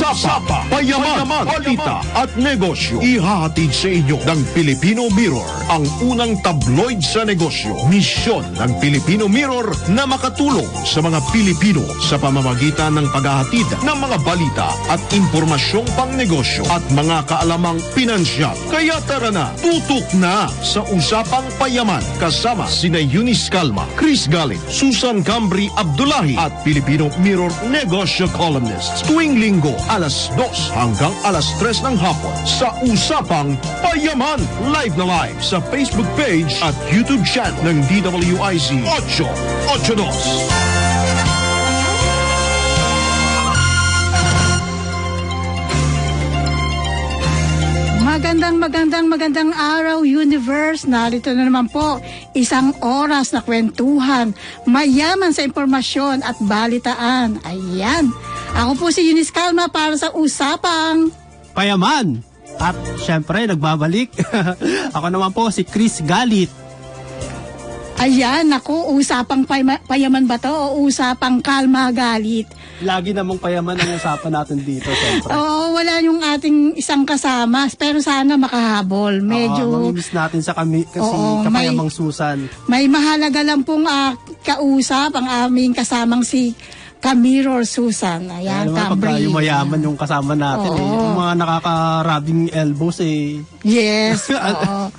Usapa, Payaman, Balita at Negosyo. Ihahatid sa inyo ng Filipino Mirror, ang unang tabloid sa negosyo. Misyon ng Filipino Mirror na makatulong sa mga Pilipino sa pamamagitan ng paghahatid ng mga balita at impormasyong pangnegosyo at mga kaalamang pinansyal. Kaya tara na, tutok na sa Usapang Payaman kasama sina Eunice Calma, Chris Galit, Susan Cambri Abdullahi at Filipino Mirror Negosyo Columnists. Tuwing linggo, alas 2 hanggang alas 3 ng hapon sa Usapang Payaman. Live na live sa Facebook page at YouTube channel ng DWIC 882. Magandang magandang magandang araw universe. Narito na naman po isang oras na kwentuhan, mayaman sa impormasyon at balitaan. Ayan. Ako po si Eunice Calma para sa usapang Payaman. At syempre, nagbabalik. Ako naman po si Chris Galit. Ayan, ako, usapang payma- payaman ba to o usapang kalma galit? Lagi namang payaman ang usapan natin dito, syempre. Oo, wala yung ating isang kasama, pero sana makahabol. Medyo Oo, mamimiss natin sa kami kasi Oo, may- kapayamang Susan. may mahalaga lang pong ah, kausap ang aming kasamang si Camilo Susan. Kaya Ayan, naman pagka yung mayaman yung kasama natin eh. Oo. Yung mga nakaka-rubbing elbows eh. Yes, oo.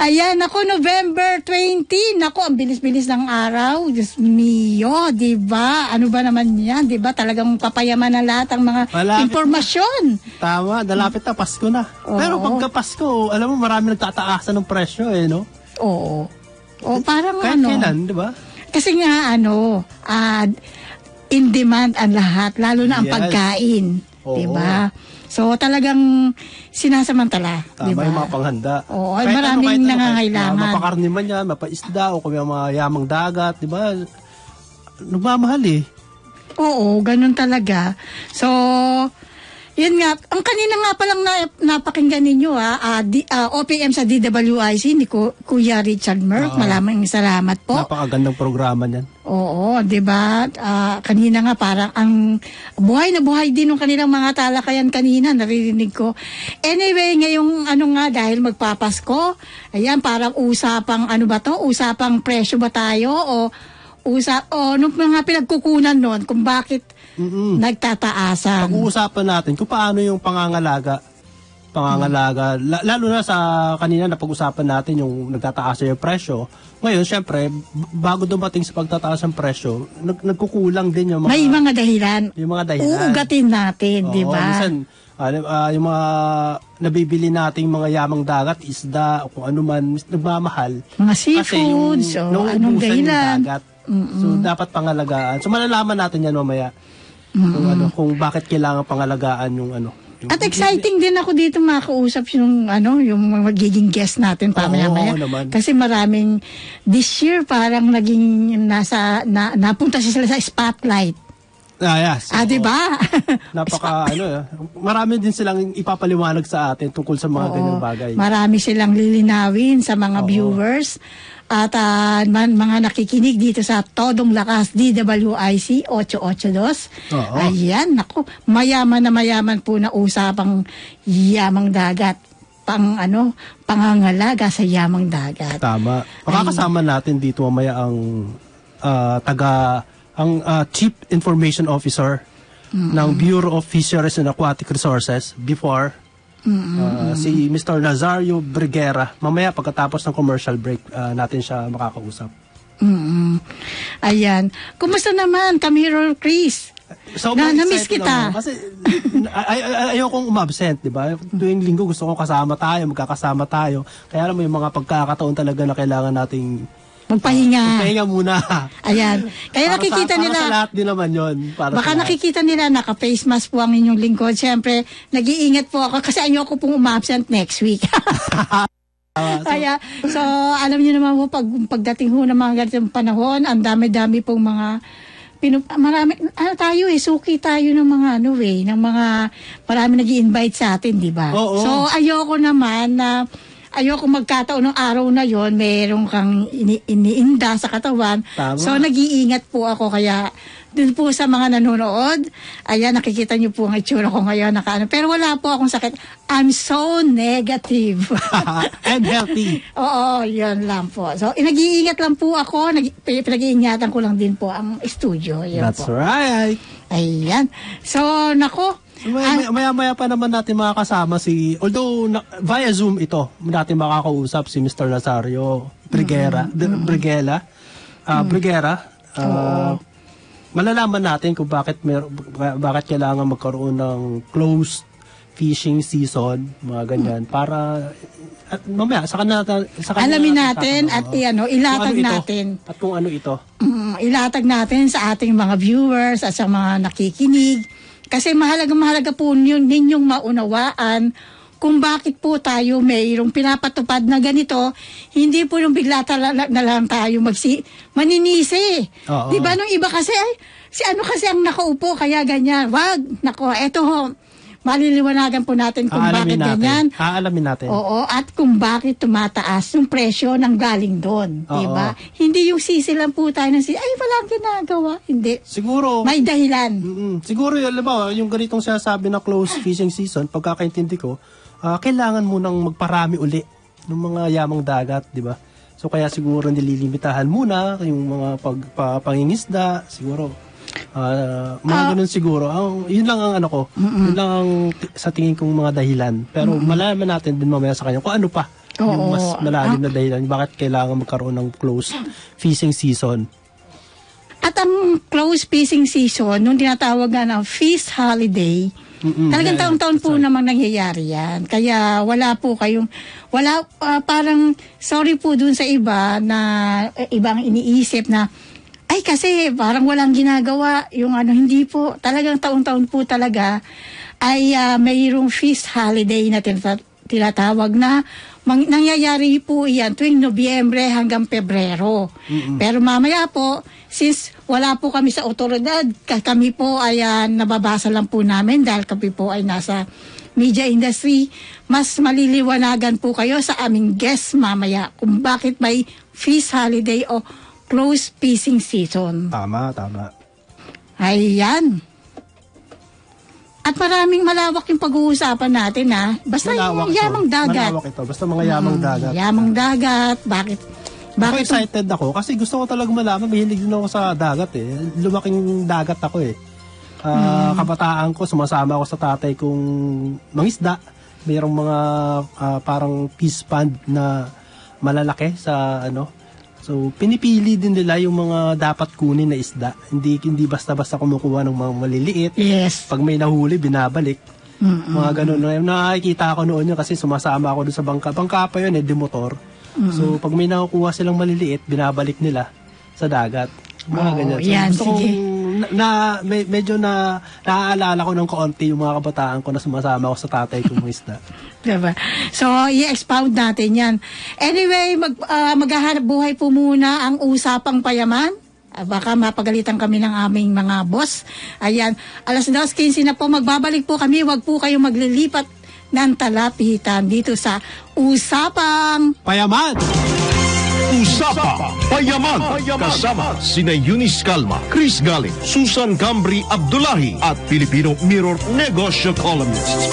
Ayan, ako, November 20. Nako, ang bilis-bilis ng araw. Diyos mio, di ba? Ano ba naman yan? Di ba? Talagang papayaman na lahat ang mga Malapit impormasyon. Tama, dalapit na, Pasko na. Oo. Pero pagka Pasko, alam mo marami nagtataasan ng presyo eh, no? Oo. O parang Kahit ano. kailan, di ba? Kasi nga, ano, ah, in demand ang lahat, lalo na ang Yes. pagkain. Oo. Di ba? So, talagang sinasamantala. Tama di ba? yung mga panghanda. Oo, ay Kahit maraming kahit nangangailangan. kahit, uh, mapakarni man yan, mapaisda, o kung mga yamang dagat, di ba? Nagmamahal eh. Oo, ganun talaga. So, yun nga, ang kanina nga palang na, napakinggan ninyo ha, ah, ah, OPM sa DWIC ni Ku- Kuya Richard Merck, Oo. malamang salamat po. Napakagandang programa niyan. Oo, 'di ba? Ah, kanina nga parang ang buhay na buhay din ng kanilang mga talakayan kanina, naririnig ko. Anyway, ngayong ano nga dahil magpapasko, ayan parang usapang ano ba 'to? Usapang presyo ba tayo o usap o nung mga pinagkukunan noon kung bakit Mm-mm. nagtataasan. Pag-uusapan natin kung paano yung pangangalaga pangangalaga la- lalo na sa kanina na pag-usapan natin yung nagtataas yung presyo ngayon syempre bago dumating sa pagtataas ng presyo nag- nagkukulang din yung mga May mga dahilan. yung mga dahilan Uugatin natin, 'di ba? minsan ah, ah, yung mga nabibili nating mga yamang dagat isda o kung ano man nagmamahal Mga seafoods, o nauubusan anong dahilan. dagat. So dapat pangalagaan. So malalaman natin yan mamaya. Kung ano, kung bakit kailangan pangalagaan yung ano. At exciting din ako dito makausap yung ano, yung magiging guest natin pamaya maya. Oo, naman. Kasi maraming this year parang naging nasa na, napunta sila sa spotlight. Ah, yes. ah, 'di ba? Napaka ano, eh, marami din silang ipapaliwanag sa atin tungkol sa mga ganyang bagay. Marami silang lilinawin sa mga viewers at ah, man, mga nakikinig dito sa Todong Lakas DWIC 882. Oo. Ayan, nako, mayaman na mayaman po na usapang yamang dagat. Pang ano, pangangalaga sa yamang dagat. Tama. Makakasama natin dito mamaya ang ah, taga ang ah, Chief Information Officer ng Bureau of Fisheries and Aquatic Resources before ah, si Mr. Nazario Briguera. Mamaya pagkatapos ng commercial break ah, natin siya makakausap. mm Ayan. Kumusta naman, Camilo Chris? So, Na- na-miss kita. ako. Kasi ay, ay, ay, ayokong umabsent, di ba? Tuwing linggo gusto kong kasama tayo, magkakasama tayo. Kaya alam mo yung mga pagkakataon talaga na kailangan nating Magpahinga. Pahinga muna. Ayan. Kaya Para nakikita sa, nila, Para sa lahat din naman yun. Para baka nakikita nila naka-face mask po ang inyong lingkod. Siyempre, nag-iingat po ako kasi ayoko pong umabsent next week. Kaya, so, alam niyo naman po, pag, pagdating ho ng mga ganitong panahon, ang dami-dami pong mga pinu, marami, ano tayo eh, suki tayo ng mga ano eh, ng mga, marami nag invite sa atin, di ba? Oo. So, ayoko naman na, ayoko magkataon ng araw na yon meron kang ini- iniinda sa katawan. Tama. So, nag-iingat po ako. Kaya, dun po sa mga nanonood, ayan, nakikita niyo po ang itsura ko ngayon. Naka, ano. pero wala po akong sakit. I'm so negative. And healthy. Oo, yun lang po. So, nag-iingat lang po ako. Nag, pinag-iingatan ko lang din po ang studio. Yun That's po. right. Ayan. So, nako. Maya, maya, maya pa naman natin makakasama si, although na, via Zoom ito, natin makakausap si Mr. Nazario Brigera, Mm-hmm. de- Brigela, ah, Brigera. Ah, malalaman natin kung bakit mer bakit kailangan magkaroon ng closed fishing season, mga ganyan, para at mamaya sa kanila sa kanila Alamin natin at i- ano, ilatag ito, natin. At kung ano ito. Mm, ilatag natin sa ating mga viewers at sa mga nakikinig. Kasi mahalaga mahalaga po yun, ninyong maunawaan kung bakit po tayo mayroong pinapatupad na ganito, hindi po yung bigla tala, na lang tayo magsi, maninisi. Di ba nung iba kasi, ay, si ano kasi ang nakaupo, kaya ganyan. Wag, nako, eto ho, maliliwanagan po natin kung bakit Aalamin natin. ganyan. Aalamin natin. Oo, at kung bakit tumataas yung presyo ng galing doon, Oo. di ba? Hindi yung sisi lang po tayo ng sisi, ay walang ginagawa. Hindi. Siguro, May dahilan. Mm-mm. Siguro, alam mo, yung ganitong sinasabi na close fishing season, pagkakaintindi ko, ah, kailangan mo nang magparami uli ng mga yamang dagat, di ba? So kaya siguro nililimitahan muna yung mga pag, pa, pangingisda, siguro. Ah, mga Ah. ganun siguro. Ang, yun lang ang ano ko. Yun lang ang sa tingin kong mga dahilan. Pero malalaman natin din mamaya sa kanya kung ano pa yung Oo. mas malalim na dahilan. Bakit kailangan magkaroon ng close fishing season. At ang close fishing season, nung tinatawag nga ng feast holiday, Mm-mm. talagang Yeah, taon-taon po namang nangyayari yan. Kaya wala po kayong, wala, ah, parang, sorry po dun sa iba na eh, ibang iniisip na, ay kasi parang walang ginagawa yung ano, hindi po, talagang taon-taon po talaga ay ah, mayroong feast holiday na tinata- tinatawag na mang- nangyayari po iyan tuwing Nobyembre hanggang Pebrero. Pero mamaya po, since wala po kami sa otoridad, ka- kami po ay ah, nababasa lang po namin dahil kami po ay nasa media industry, mas maliliwanagan po kayo sa aming guest mamaya kung bakit may feast holiday o close fishing season. Tama, tama. Ayan. At maraming malawak yung pag-uusapan natin ha. Basta Malawak yung ito. yamang dagat. Malawak ito. Basta mga yamang dagat. Yamang dagat. Bakit? Ako Bakit? excited ako kasi gusto ko talaga malaman. Mahilig din ako sa dagat eh. Lumaking dagat ako eh. Ah, Hmm. Kabataan ko, sumasama ako sa tatay kong mangisda. Mayroong mga ah, parang fish pond na malalaki sa ano. So, pinipili din nila yung mga dapat kunin na isda. Hindi hindi basta-basta kumukuha ng mga maliliit. Yes. Pag may nahuli, binabalik. Mm-mm. Mga ganun. Nakikita ko noon yun kasi sumasama ako doon sa bangka. Bangka pa yun eh, demotor. So, pag may nakukuha silang maliliit, binabalik nila sa dagat. Mga Oo, ganyan. So, yan, gusto sige. kong, na, me- medyo na, naaalala ko ng kaunti yung mga kabataan ko na sumasama ako sa tatay kong isda. Diba? So, i-expound natin yan. Anyway, mag, ah, maghahanap buhay po muna ang usapang payaman. Ah, Baka mapagalitan kami ng aming mga boss. Ayan, alas 2.15 na po. Magbabalik po kami. Huwag po kayong maglilipat ng talapitan dito sa Usapang Payaman! Usapa Payaman kasama sina Eunice Calma, Chris Galing, Susan Gambri Abdullahi at Filipino Mirror Negosyo Columnist.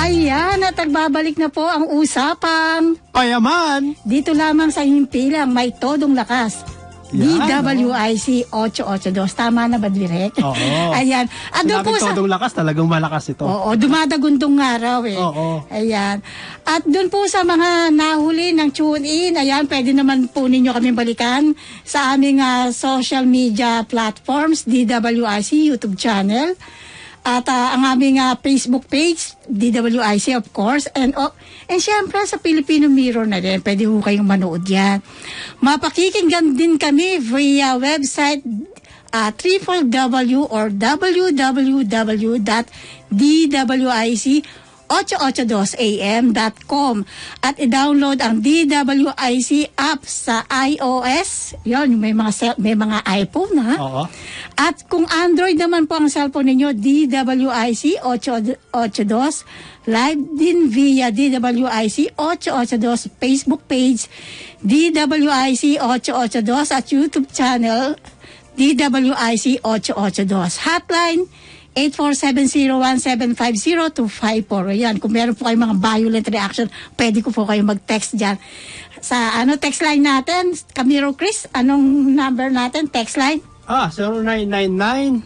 Ayan, at nagbabalik na po ang usapang Payaman! dito lamang sa himpilang may todong lakas. Yan, DWIC 882. Tama na ba, Direk? Oo. Ayan. At doon po sa... todong lakas, talagang malakas ito. Oo, dumadagundong nga raw eh. Oo. Ayan. At doon po sa mga nahuli ng tune-in, ayan, pwede naman po ninyo kami balikan sa aming ah, social media platforms, DWIC YouTube channel. At ah, ang aming ah, Facebook page, DWIC of course. And, oh, and syempre sa Filipino Mirror na rin, pwede po kayong manood yan. Mapakikinggan din kami via website uh, www or www.dwic 882am.com at i-download ang DWIC app sa iOS. Yon, may mga cell- may mga iPhone ha. Oo. At kung Android naman po ang cellphone ninyo, DWIC 882 live din via DWIC 882 Facebook page, DWIC 882 at YouTube channel DWIC 882. Hotline 84701750254. Yan, kung meron po kayong mga violent reaction, pwede ko po kayo mag-text dyan. Sa ano text line natin, Camilo Chris, anong number natin, text line? Ah, 0999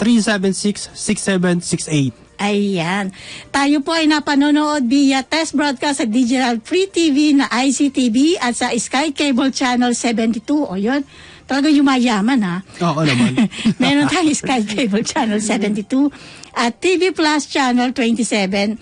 376 6768. Ayan. Tayo po ay napanonood via test broadcast sa Digital Free TV na ICTV at sa Sky Cable Channel 72. O yun, talaga yumayaman ha. Oo naman. Meron tayong Sky Cable Channel 72 at TV Plus Channel 27.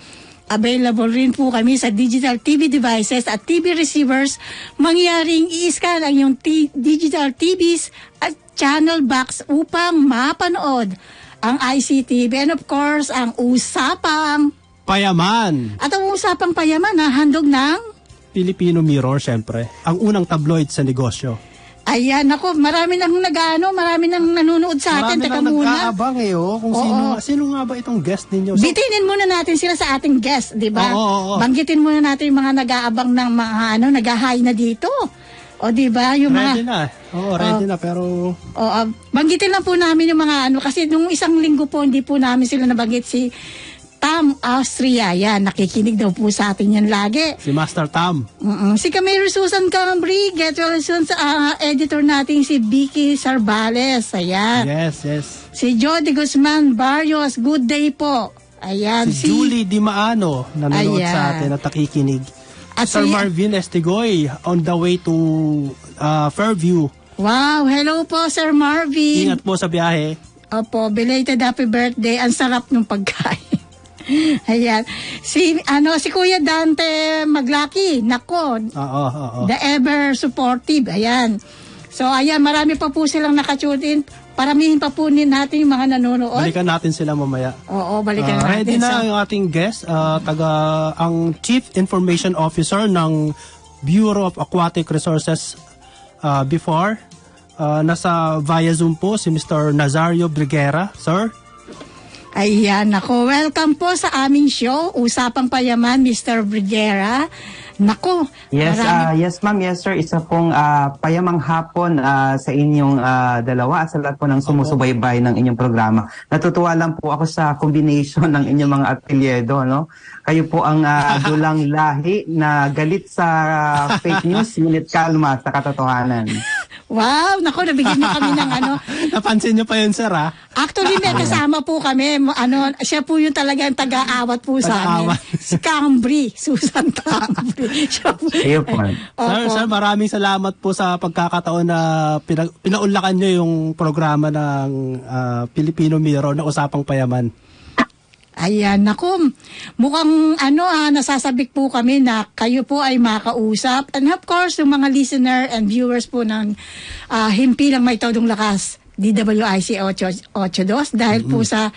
Available rin po kami sa digital TV devices at TV receivers. Mangyaring i-scan ang iyong t- digital TVs at channel box upang mapanood ang ICTV and of course ang usapang Payaman. at ang usapang payaman na handog ng Filipino Mirror, syempre. Ang unang tabloid sa negosyo. Ayan, ako, marami nang nag-ano, marami nang nanonood sa atin. Marami Teka nang muna. nag-aabang eh, oh, kung Oo. sino, sino nga ba itong guest ninyo? So, Bitinin muna natin sila sa ating guest, di ba? Oo, oo, oo. Banggitin muna natin yung mga nag-aabang ng mga ano, nag-hi na dito. O di ba? Yung ready mga na. Oo, ready na, pero o, ah, banggitin lang po namin yung mga ano kasi nung isang linggo po hindi po namin sila nabanggit si Tam Austria. Yan, nakikinig daw po sa atin yan lagi. si Master Tam. Mm-mm. Si Camilo Susan Cambry, get well soon sa ah, editor natin si Vicky Sarbales. Ayan. Yes, yes. Si Jody Guzman Barrios, good day po. Ayan. Si Julie Di Maano, nanonood Ayan. sa atin at nakikinig. At Sir si- Marvin Estigoy, on the way to uh, Fairview. Wow, hello po Sir Marvin. Ingat po sa biyahe. Opo, belated happy birthday. Ang sarap ng pagkain. Ayan. Si ano si Kuya Dante Maglaki, nako, Oo, oo. the ever supportive. Ayan. So ayan, marami pa po silang nakatunin. Paramihin pa po natin yung mga nanonood. Balikan natin sila mamaya. Oo, balikan Ah, natin. ready na So, ang ating guest, ah, taga ang Chief Information Officer ng Bureau of Aquatic Resources ah, before. Ah, nasa via Zoom po si Mr. Nazario Briguera. Sir? Ayan, nako. Welcome po sa aming show, Usapang Payaman, Mr. Brigera. Nako, Yes, marami- ah, yes ma'am, yes sir. Isa pong ah, payamang hapon ah, sa inyong ah, dalawa at sa lahat po ng sumusubaybay ng inyong programa. Natutuwa lang po ako sa combination ng inyong mga apelyido, no? Kayo po ang ah, dulang lahi na galit sa ah, fake news, ngunit kalma sa katotohanan. Wow, nako, nabigyan niyo kami ng ano. Napansin niyo pa yun, sir, ha? Actually, may kasama po kami. Ano, siya po yung talagang taga-awat po sa amin. Si Cambry, Susan Cambry. Siya po. Sir, Opo. sir, maraming salamat po sa pagkakataon na pina- pinaunlakan niyo yung programa ng ah, Filipino Mirror na Usapang Payaman. Ayan, naku. Mukhang ano ah, nasasabik po kami na kayo po ay makausap. And of course, yung mga listener and viewers po ng ah, Himpilang May Todong Lakas, DWIC 882, dahil po sa,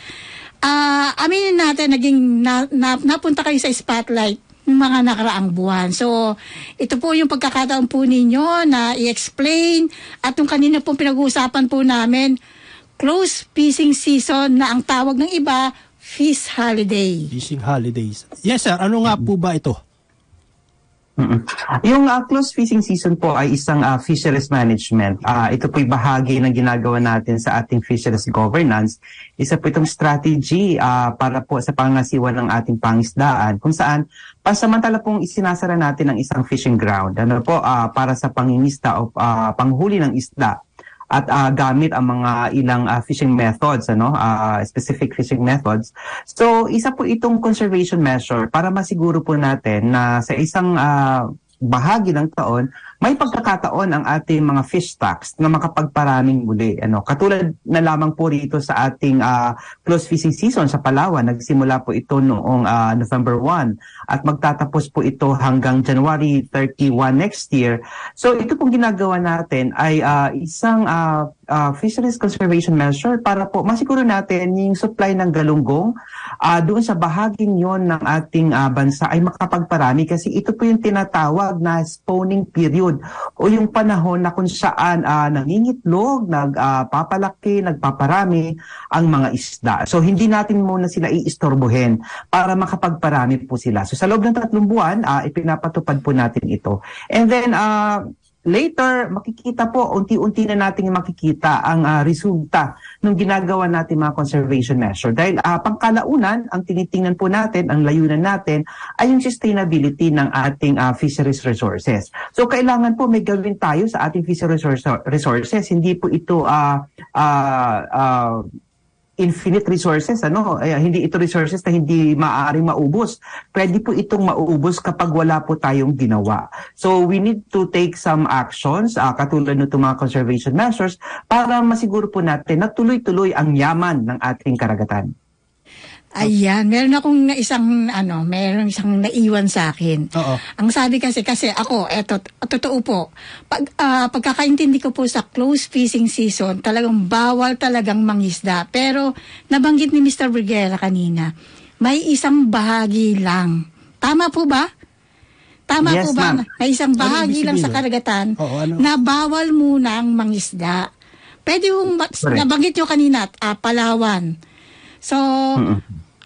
ah, aminin natin, naging na, na- napunta kayo sa spotlight ng mga nakaraang buwan. So, ito po yung pagkakataon po ninyo na i-explain at yung kanina pong pinag-uusapan po namin, close fishing season na ang tawag ng iba, fish holiday. Fishing Holidays. Yes, sir. Ano nga po ba ito? Mm-mm. Yung ah, close fishing season po ay isang ah, fisheries management. Ah, ito po'y bahagi ng ginagawa natin sa ating fisheries governance. Isa po itong strategy ah, para po sa pangasiwa ng ating pangisdaan kung saan pasamantala pong isinasara natin ang isang fishing ground. Ano po ah, para sa pangingisda o ah, panghuli ng isda at ah, gamit ang mga ilang ah, fishing methods ano ah, specific fishing methods. So isa po itong conservation measure para masiguro po natin na sa isang ah, bahagi ng taon may pagkakataon ang ating mga fish stocks na makapagparaming muli ano. Katulad na lamang po rito sa ating ah, close fishing season sa Palawan. Nagsimula po ito noong ah, November 1 at magtatapos po ito hanggang January 31 next year. So ito pong ginagawa natin ay ah, isang ah, ah, fisheries conservation measure para po masiguro natin yung supply ng galunggong ah, doon sa bahaging yon ng ating ah, bansa ay makapagparami kasi ito po yung tinatawag na spawning period o yung panahon na kung saan ah, nangingitlog, nagpapalaki, nagpaparami ang mga isda. So hindi natin muna sila iistorbohin para makapagparami po sila. So sa loob ng tatlong buwan, ah, ipinapatupad po natin ito. And then ah, later, makikita po, unti-unti na natin makikita ang ah, resulta ng ginagawa natin mga conservation measure. Dahil ah, pangkalaunan, ang tinitingnan po natin, ang layunan natin, ay yung sustainability ng ating ah, fisheries resources. So kailangan po may gawin tayo sa ating fisheries resource- resources. Hindi po ito ah, ah, ah, infinite resources ano? Eh, hindi ito resources na hindi maaaring maubos. Pwede po itong mauubos kapag wala po tayong ginawa. So we need to take some actions ah, katulad nito mga conservation measures para masiguro po natin na tuloy-tuloy ang yaman ng ating karagatan Ayan, meron akong na isang ano, meron isang naiwan sa akin. Oo. Ang sabi kasi kasi ako, eto totoo po. Pag ah, pagkakaintindi ko po sa close fishing season, talagang bawal talagang mangisda. Pero nabanggit ni Mr. Briguera kanina, may isang bahagi lang. Tama po ba? Tama Yes, po ba? ma'am. May isang Ano bahagi ibig lang sa karagatan Oo, ano? na bawal munang mangisda. Pwede Correct. nabanggit nyo kanina, ah, Palawan. So,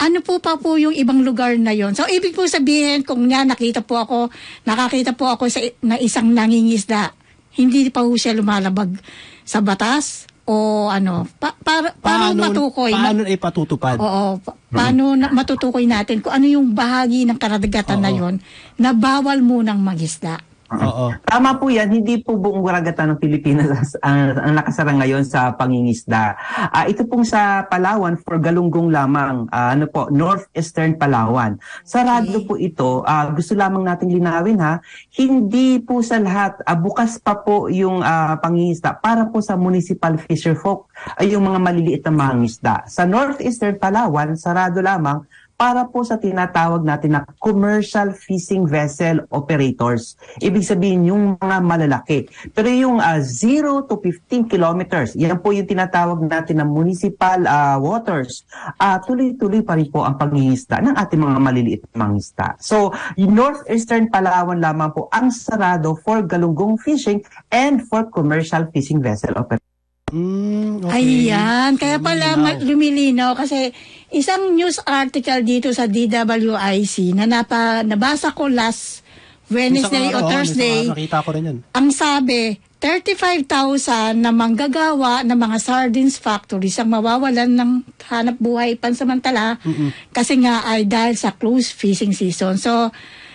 ano po pa po yung ibang lugar na yon? So, ibig po sabihin, kung nga nakita po ako, nakakita po ako sa na isang nangingisda, hindi pa po siya lumalabag sa batas o ano, pa, para, paano, matukoy? Paano ipatutupad? Oo, pa- paano na, matutukoy natin kung ano yung bahagi ng karagatan na Oo. yon na bawal munang magisda? Oo. Tama po yan, hindi po buong karagatan ng Pilipinas ang, ang nakasara ngayon sa pangingisda. Ah, ito pong sa Palawan for galunggong lamang, ah, ano po, northeastern Palawan. Sarado Okay. po ito, ah, gusto lamang nating linawin ha, hindi po sa lahat, ah, bukas pa po yung ah, pangingisda para po sa municipal fisher folk, ay yung mga maliliit na mga isda. Sa northeastern Palawan, sarado lamang para po sa tinatawag natin na commercial fishing vessel operators. Ibig sabihin yung mga malalaki. Pero yung ah, 0 to 15 kilometers, yan po yung tinatawag natin na municipal ah, waters. Ah, tuloy-tuloy pa rin po ang pangingisda ng ating mga maliliit na mga isda. So, northeastern Palawan lamang po ang sarado for galunggong fishing and for commercial fishing vessel operators. Mm, okay. Ayan, kaya pala Lumilinaw. lumilinaw kasi isang news article dito sa DWIC na napa, nabasa ko last Wednesday o Thursday, Nakita ko rin yan. ang sabi, 35,000 na manggagawa ng mga sardines factories ang mawawalan ng hanap buhay pansamantala kasi nga ay dahil sa close fishing season. So,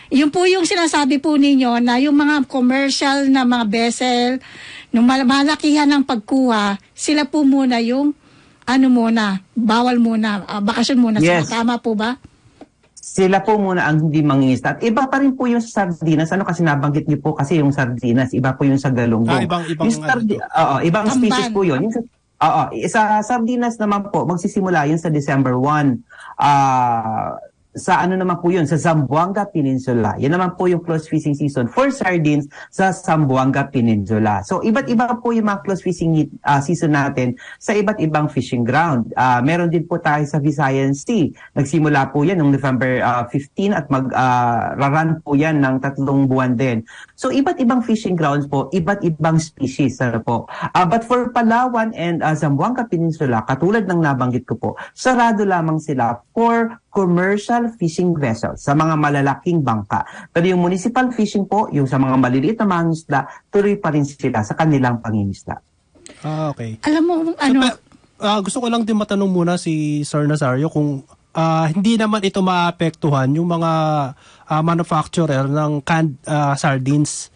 yun po yung sinasabi po ninyo na yung mga commercial na mga vessel, nung mal- malakihan ng pagkuha, sila po muna yung ano muna, bawal muna, ah, bakasyon muna. Yes. So, tama po ba? sila po muna ang hindi mangingisda. At iba pa rin po yung sa sardinas. Ano kasi nabanggit niyo po kasi yung sardinas, iba po yung sa galunggong. Ah, ibang- ibang yung sardi- ano oo, ibang Tamban. species po yun. Yung sa, oo, sa sardinas naman po, magsisimula yun sa December 1. Ah, sa ano naman po yun, sa Zamboanga Peninsula. Yan naman po yung close fishing season for sardines sa Zamboanga Peninsula. So, iba't iba po yung mga close fishing ah, season natin sa iba't ibang fishing ground. Ah, meron din po tayo sa Visayan Sea. Nagsimula po yan noong November ah, 15 at mag-run po yan ng tatlong buwan din. So, iba't ibang fishing grounds po, iba't ibang species. Ano po. Ah, but for Palawan and ah, Zamboanga Peninsula, katulad ng nabanggit ko po, sarado lamang sila for commercial fishing vessels sa mga malalaking bangka. Pero yung municipal fishing po, yung sa mga maliliit na mga isda, tuloy pa rin sila sa kanilang pangingisda. Ah, okay. Alam mo, ano, So, pe- ah, gusto ko lang din matanong muna si Sir Nazario kung ah, hindi naman ito maapektuhan yung mga ah, manufacturer ng canned ah, sardines.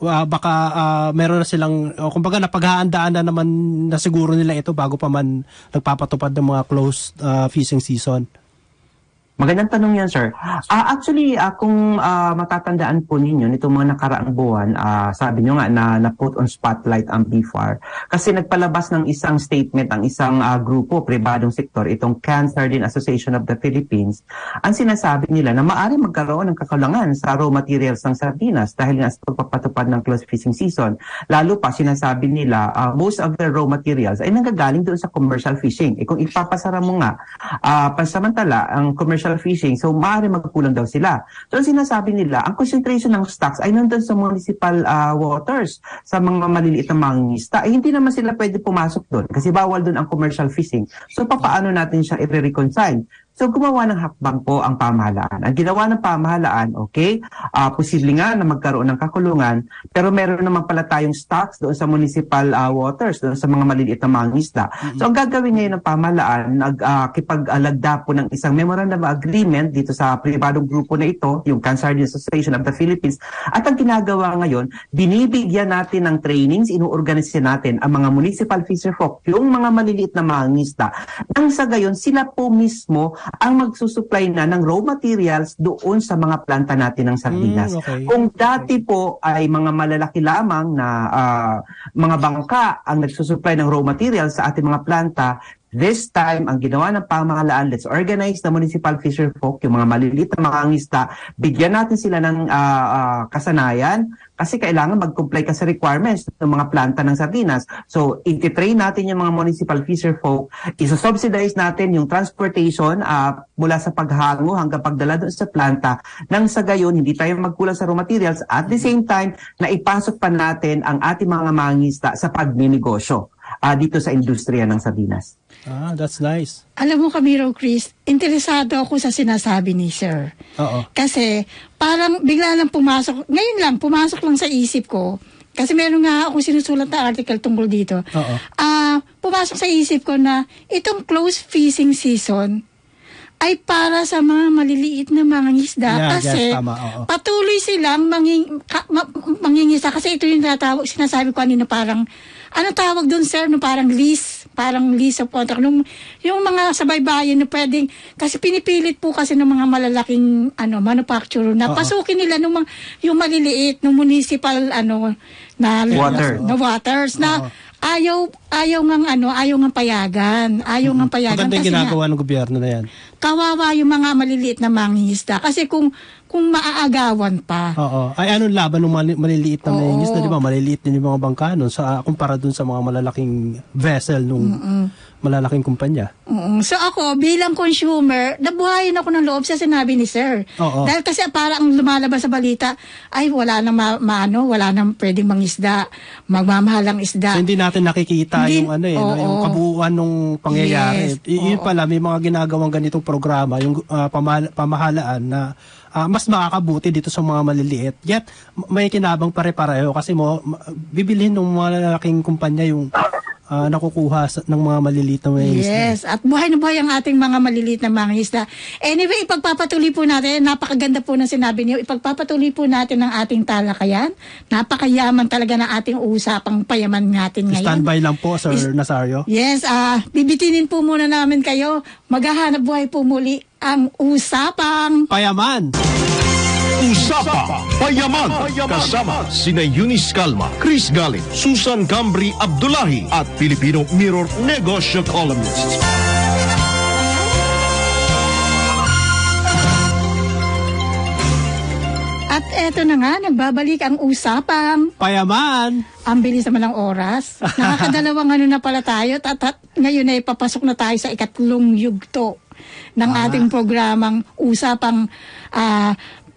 Ah, baka ah, meron na silang, oh, kumbaga napaghahandaan na naman na siguro nila ito bago pa man nagpapatupad ng mga close ah, fishing season. Magandang tanong yan, sir. Ah, actually, ah, kung ah, matatandaan po ninyo, nitong mga nakaraang buwan, ah, sabi nyo nga na na-put on spotlight ang BFAR. Kasi nagpalabas ng isang statement ang isang ah, grupo, pribadong sektor, itong Can Sardine Association of the Philippines. Ang sinasabi nila na maaari magkaroon ng kakalangan sa raw materials ng sardinas dahil nga sa pagpapatupad ng close fishing season. Lalo pa, sinasabi nila, ah, most of the raw materials ay nanggagaling doon sa commercial fishing. Eh kung ipapasara mo nga, ah, pansamantala, ang commercial fishing, so maaari magkulang daw sila. So sinasabi nila, ang concentration ng stocks ay nandun sa municipal ah, waters, sa mga maliliit na mangingisda. Eh hindi naman sila pwede pumasok doon kasi bawal doon ang commercial fishing. So papaano natin siya i-reconcile? So gumawa ng hakbang po ang pamahalaan. Ang ginawa ng pamahalaan, okay, ah posible nga na magkaroon ng kakulungan, pero meron naman pala tayong stocks doon sa municipal ah, waters, doon sa mga maliliit na mga isda. So ang gagawin ngayon ng pamahalaan, nagkipag-alagda po ng isang memorandum agreement dito sa pribadong grupo na ito, yung Cansardine Association of the Philippines. At ang ginagawa ngayon, binibigyan natin ng trainings, inuorganisa natin ang mga municipal fisher folk, yung mga maliliit na mga isda, nang sa gayon, sila po mismo ang magsusupply na ng raw materials doon sa mga planta natin ng sardinas. Mm, okay. Kung dati po ay mga malalaki lamang na ah, mga bangka ang nagsusupply ng raw materials sa ating mga planta, This time, ang ginawa ng pamahalaan, let's organize the municipal fisher folk, yung mga maliliit na mga angista, bigyan natin sila ng ah, ah, kasanayan kasi kailangan mag-comply ka sa requirements ng mga planta ng sardinas. So, iti-train natin yung mga municipal fisher folk, isa-subsidize natin yung transportation ah, mula sa paghango hanggang pagdala doon sa planta nang sa gayon hindi tayo magkulang sa raw materials at the same time na ipasok pa natin ang ating mga mangista sa pagninegosyo ah, dito sa industriya ng sardinas. Ah, that's nice. Alam mo, Camilo Chris, interesado ako sa sinasabi ni Sir. Oo. Kasi parang bigla lang pumasok, ngayon lang, pumasok lang sa isip ko. Kasi meron nga ako sinusulat na article tungkol dito. Oo. Ah, pumasok sa isip ko na itong close fishing season ay para sa mga maliliit na mga isda Yeah, kasi yes, tama, oo. patuloy silang manging, ka, ma, mangingisa kasi ito yung tinatawag sinasabi ko kanina parang ano tawag doon sir no parang lease parang lease of contract nung yung mga sa baybayin na pwedeng kasi pinipilit po kasi ng mga malalaking ano manufacturer na Oo. pasukin nila nung mga yung maliliit ng municipal ano na Water. na waters na ayaw ayaw ngang ano ayaw ngang payagan ayaw ngang payagan Maganda yung nga, ginagawa ng gobyerno na yan. kawawa yung mga maliliit na mangingisda kasi kung kung maaagawan pa Oo. Ay, anong laban ng mali- maliliit na mga na, di ba? Maliliit din yung mga bangka nun sa, kumpara dun sa mga malalaking vessel nung malalaking kumpanya. Oo. So ako, bilang consumer, nabuhayin ako ng loob sa sinabi ni Sir. Oo. Dahil kasi para ang lumalabas sa balita, ay wala nang ma- maano, wala nang pwedeng mangisda, magmamahal ang isda. So, hindi natin nakikita Hindi- yung ano eh, no, oo. yung kabuuan ng pangyayari. Yes, Y- yun oo. pala, may mga ginagawang ganitong programa, yung ah, pamahal- pamahalaan na ah, mas makakabuti dito sa mga maliliit. Yet, may kinabang pare-pareho kasi mo, bibilhin ng mga lalaking kumpanya yung ah, nakukuha sa, ng mga maliliit na mga isda. Yes, at buhay na buhay ang ating mga maliliit na mga isda. Anyway, ipagpapatuloy po natin, napakaganda po ng sinabi niyo, ipagpapatuloy po natin ang ating talakayan. Napakayaman talaga ng ating usapang payaman natin ngayon. Standby lang po, Sir Is- Nazario. Yes, ah, bibitinin po muna namin kayo. Maghahanap buhay po muli ang usapang Payaman! Usapa Payaman kasama sina Eunice Calma, Chris Galit, Susan Gambri Abdullahi at Filipino Mirror Negosyo Columnist. At eto na nga, nagbabalik ang usapang Payaman! ang bilis naman ng oras. Nakakadalawang ano na pala tayo at, at ngayon ay papasok na tayo sa ikatlong yugto ng Ah. ating programang usapang ah,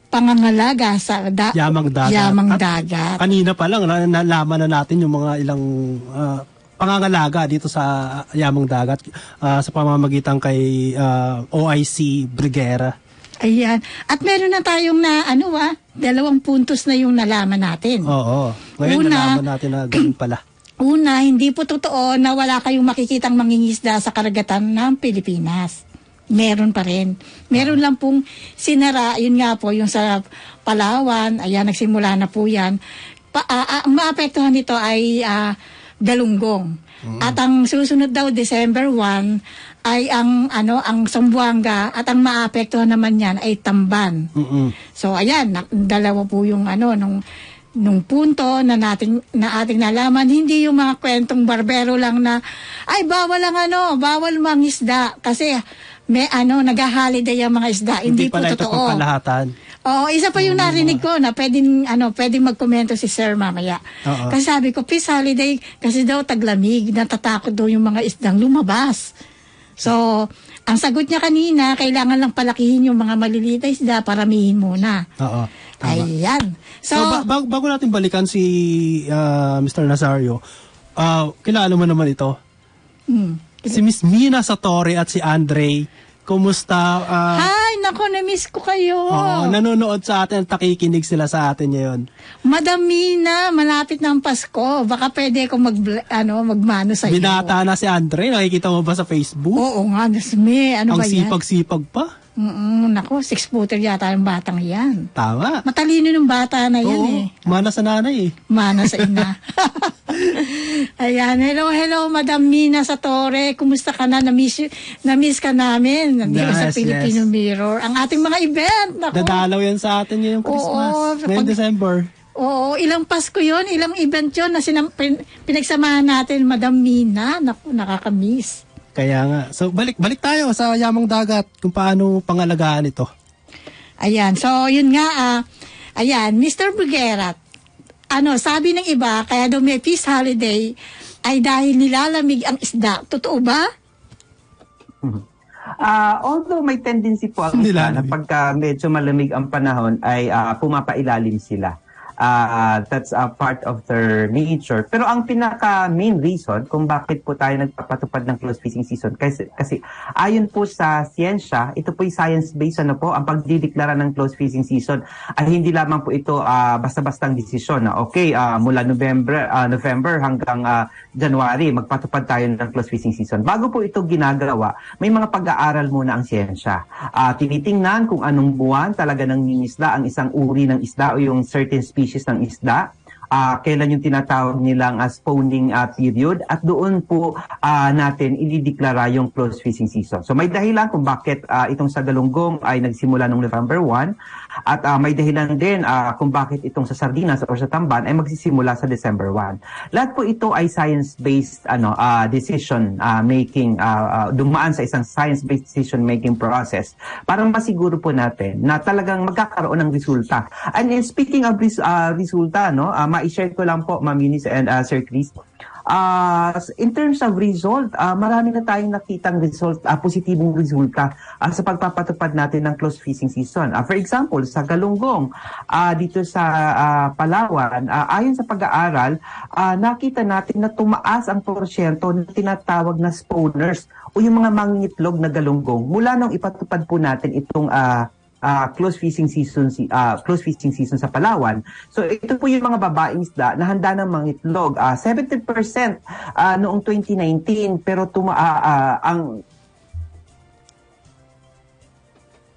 pangangalaga sa da- Yamang dagat. Yamang At dagat. Kanina pa lang, na- nalaman na natin yung mga ilang ah, pangangalaga dito sa Yamang Dagat ah, sa pamamagitan kay ah, OIC Brigera. Ayan. At meron na tayong na, ano ah, dalawang puntos na yung nalaman natin. Oo. Ngayon Una- nalaman natin na ganun pala. Una, hindi po totoo na wala kayong makikitang mangingisda sa karagatan ng Pilipinas. Meron pa rin. Meron lang pong sinara, yun nga po, yung sa Palawan, ayan, nagsimula na po yan. Pa, ah, ah, ang maapektuhan nito ay ah, Galunggong. At ang susunod daw December 1 ay ang ano ang Sambuanga at ang maapektuhan naman niyan ay Tamban. Mm-mm. So ayan, na, dalawa po yung ano nung nung punto na nating na ating nalaman hindi yung mga kwentong barbero lang na ay bawal ang ano, bawal mangisda kasi may ano nag-holiday ang mga isda. Hindi, po pala ito totoo. pangkalahatan. Oo, isa pa yung narinig ko na pwedeng, ano, pwedeng magkomento si Sir mamaya. Oo. Kasi sabi ko, peace holiday, kasi daw taglamig, natatakot daw yung mga isdang lumabas. So, ang sagot niya kanina, kailangan lang palakihin yung mga maliliit na isda, paramihin muna. Oo. Tama. Ayan. So, So, ba- bago, bago natin balikan si ah, Mr. Nazario, ah, kilala mo naman ito. mm. Si Miss Mina Satori at si Andre. Kumusta? ah, Hi, nako, na-miss ko kayo. oo, nanonood sa atin, takikinig sila sa atin ngayon. Madami na, malapit na ang Pasko. Baka pwede akong mag, ano, magmano sa iyo. Binata na si Andre, nakikita mo ba sa Facebook? Oo nga, Nasmi, ano Ang ba yan? sipag-sipag pa. Mm, nako, six footer yata yung batang yan. Tama. Matalino ng bata na yan Oo, eh. mana sa nanay eh. Mana sa ina. Ayan, hello, hello, Madam Mina Satore. Kumusta ka na? Na-miss, na-miss ka namin. Nandito sa Yes, Filipino yes. Mirror. Ang ating mga event. Nako. Dadalaw yan sa atin ngayong Christmas. Oo, ngayong pag- December. Oo, ilang Pasko yon, ilang event yon na sinam, pin, pinagsamahan natin, Madam Mina. Naku, nakaka-miss. Kaya nga. So, balik balik tayo sa Yamang Dagat kung paano pangalagaan ito. Ayan, so yun nga, ah, ayan, Mr. Bugerat, ano, sabi ng iba, kaya daw may peace holiday, ay dahil nilalamig ang isda. Totoo ba? Ah, although may tendency po ang isda na pagka medyo malamig ang panahon ay ah, pumapailalim sila. Ah, that's a part of their nature. Pero ang pinaka main reason kung bakit po tayo nagpapatupad ng close fishing season kasi kasi ayon po sa siyensya, ito po science based ano po ang pagdideklara ng close fishing season ay hindi lamang po ito ah, basta-bastang desisyon na okay ah, mula November ah, November hanggang ah, January magpatupad tayo ng close fishing season. Bago po ito ginagawa, may mga pag-aaral muna ang siyensya. Ah, tinitingnan kung anong buwan talaga nang ningisda ang isang uri ng isda o yung certain species ng isda. Ah, kailan yung tinatawag nilang ah, spawning ah, period at doon po ah, natin idideklara yung close fishing season. So may dahilan kung bakit ah, itong sa Galunggong ay nagsimula noong November 1 at ah, may dahilan din ah, kung bakit itong sa Sardinas or sa Tamban ay magsisimula sa December 1. Lahat po ito ay science-based ano ah, decision ah, making ah, ah, dumaan sa isang science-based decision making process para masiguro po natin na talagang magkakaroon ng resulta. And in speaking of res- ah, resulta no, ah, ma-share ko lang po Ma'am Eunice and ah, Sir Chris Ah, in terms of result, ah, marami na tayong nakitang result, ah, positibong resulta ah, sa pagpapatupad natin ng close fishing season. Ah, for example, sa Galunggong, ah, dito sa ah, Palawan, ah, ayon sa pag-aaral, ah, nakita natin na tumaas ang porsyento ng tinatawag na spawners o yung mga mangingitlog na galunggong mula nung ipatupad po natin itong ah, ah, close fishing season si ah, close fishing season sa Palawan. So ito po yung mga babaeng isda na handa ng mangitlog. Ah, 70% ah, noong 2019 pero tuma ah, ah, ang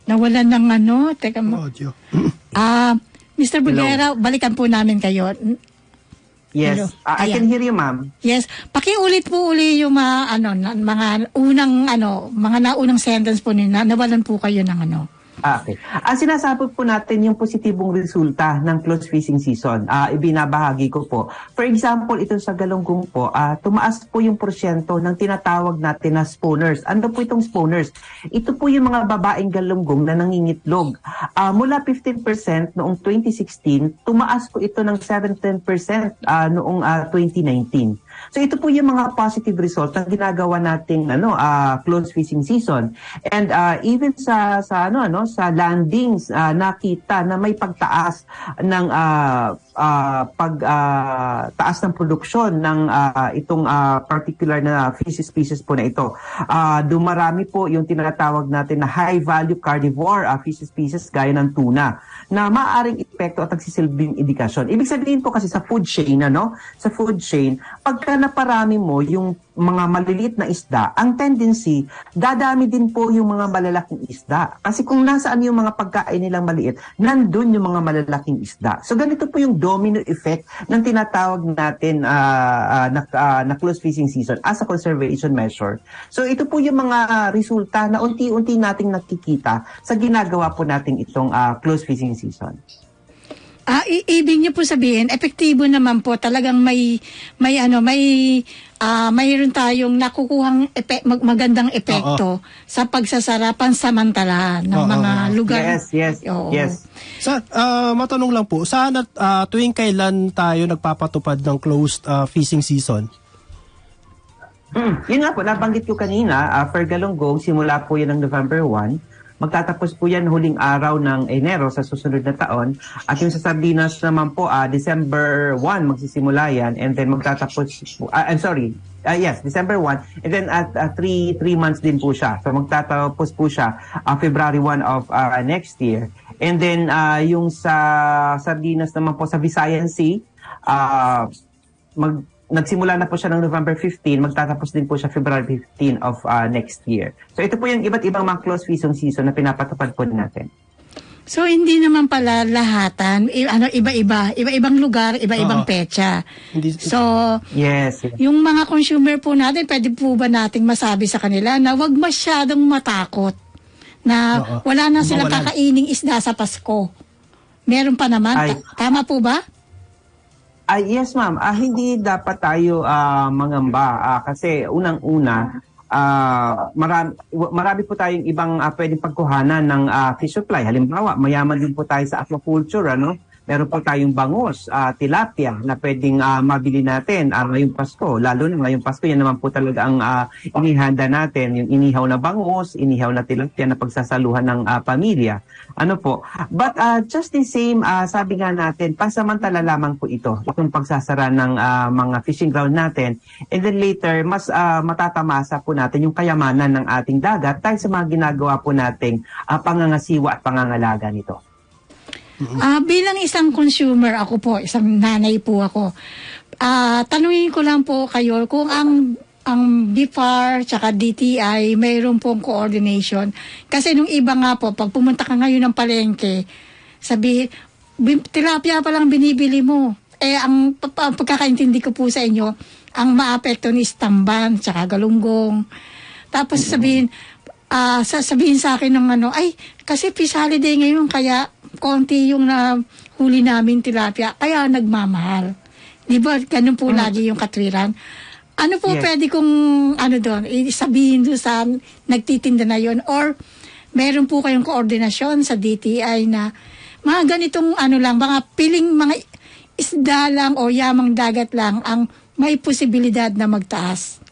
Nawalan ng ano, teka mo. Audio. Ah, Mr. Bugera, balikan po namin kayo. yes, ah, I Ayan. can hear you ma'am. Yes, pakiulit po uli yung mga ano na, mga unang ano, mga naunang sentence po ninyo. Na, nawalan po kayo ng ano. Ah, Okay. Ang sinasabi po natin yung positibong resulta ng close fishing season, ah ibinabahagi ko po. For example, ito sa Galunggong po, ah tumaas po yung porsyento ng tinatawag natin na spawners. Ano po itong spawners? Ito po yung mga babaeng galunggong na nangingitlog. Ah mula 15% noong 2016, tumaas po ito ng 17% ah, noong ah, 2019. So ito po yung mga positive result na ginagawa nating ano ah, close fishing season. And ah, even sa sa ano ano sa landings ah, nakita na may pagtaas ng ah, ah, pag ah, taas ng produksyon ng ah, itong ah, particular na fish species po na ito. Ah, dumarami po yung tinatawag natin na high value carnivore ah, fish species gaya ng tuna na maaring epekto at nagsisilbing indikasyon. Ibig sabihin po kasi sa food chain, ano, sa food chain, pagka naparami mo yung mga maliliit na isda, ang tendency, dadami din po yung mga malalaking isda. Kasi kung nasaan yung mga pagkain nilang maliit, nandun yung mga malalaking isda. So ganito po yung domino effect ng tinatawag natin uh, uh, na, uh, na close fishing season as a conservation measure. So ito po yung mga uh, resulta na unti-unti nating nakikita sa ginagawa po nating itong uh, close fishing season. Ah, i- ibig niyo po sabihin, epektibo naman po talagang may may ano, may ah mayroon tayong nakukuhang epe- mag- magandang epekto sa pagsasarapan samantala ng Oo. mga lugar. Yes, yes, Oo. yes. Sa, ah, matanong lang po, saan at ah, tuwing kailan tayo nagpapatupad ng closed ah, fishing season? Mm, yun nga po, nabanggit ko kanina, uh, for Galunggong, simula po yan ng November 1. Magtatapos po yan huling araw ng Enero sa susunod na taon. At yung sa Sardinas naman po, uh, December 1 magsisimula yan. And then magtatapos, po, uh, I'm sorry, uh, yes, December 1. And then at 3 uh, three, three months din po siya. So magtatapos po siya uh, February 1 of uh, next year. And then uh, yung sa Sardinas naman po sa Visayan Sea, uh, mag nagsimula na po siya ng November 15, magtatapos din po siya February 15 of uh, next year. So ito po yung iba't ibang mga close fishing season na pinapatupad po natin. So hindi naman pala lahatan, i- ano iba-iba, iba-ibang lugar, iba-ibang Oo. petsa. Hindi- So Yes. yes. yung mga consumer po natin, pwede po ba nating masabi sa kanila na wag masyadong matakot na Oo. wala na silang Mawalan. kakaining isda sa Pasko. Meron pa naman. Ay. Ta- Tama po ba? Ah, yes, ma'am. Ah, hindi dapat tayo ah, mangamba ah, kasi unang-una ah marami, marami po tayong ibang ah, pwedeng pagkuhanan ng ah, fish supply. Halimbawa, mayaman din po tayo sa aquaculture, ano? Meron po tayong bangus, ah, tilapia na pwedeng ah, mabili natin ah, ngayong Pasko. Lalo na ngayong Pasko, yan naman po talaga ang ah, inihanda natin, yung inihaw na bangus, inihaw na tilapia na pagsasaluhan ng ah, pamilya. Ano po? But ah, just the same, ah, sabi nga natin, pasamantala lamang po ito, itong pagsasara ng ah, mga fishing ground natin. And then later, mas ah, matatamasa po natin yung kayamanan ng ating dagat dahil sa mga ginagawa po nating ah, pangangasiwa at pangangalaga nito. Ah, bilang isang consumer ako po, isang nanay po ako. Ah, tanungin ko lang po kayo kung ang ang BIFAR tsaka DTI mayroon pong coordination. Kasi nung iba nga po, pag pumunta ka ngayon ng palengke, sabi, "Bi- tilapia pa lang binibili mo. Eh, ang pa- pa- pagkakaintindi ko po sa inyo, ang maapekto ni tamban tsaka galunggong. Tapos sabihin, ah sasabihin sa akin ng ano, ay, kasi fish holiday ngayon, kaya konti yung na huli namin tilapia, kaya nagmamahal. Di ba, ganun po lagi yung katwiran. Ano po Yes. pwede kong, ano doon, sabihin doon sa nagtitinda na yon or meron po kayong koordinasyon sa DTI na mga ganitong ano lang, mga piling mga isda lang o yamang dagat lang ang may posibilidad na magtaas.